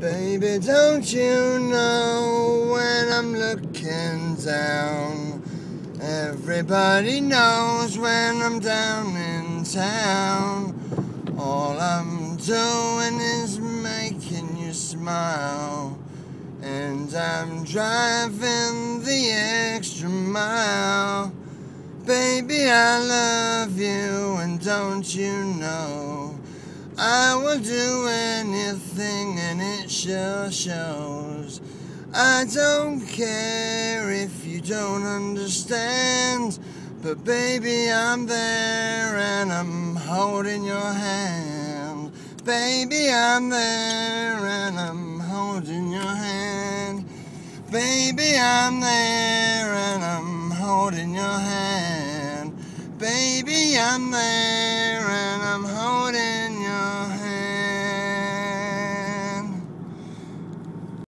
Baby, don't you know when I'm looking down? Everybody knows when I'm down in town. All I'm doing is making you smile. And I'm driving the extra mile. Baby, I love you, and don't you know? I will do anything, and it sure shows. I don't care if you don't understand, but baby, I'm there and I'm holding your hand. Baby, I'm there and I'm holding your hand. Baby, I'm there and I'm holding your hand. Baby, I'm there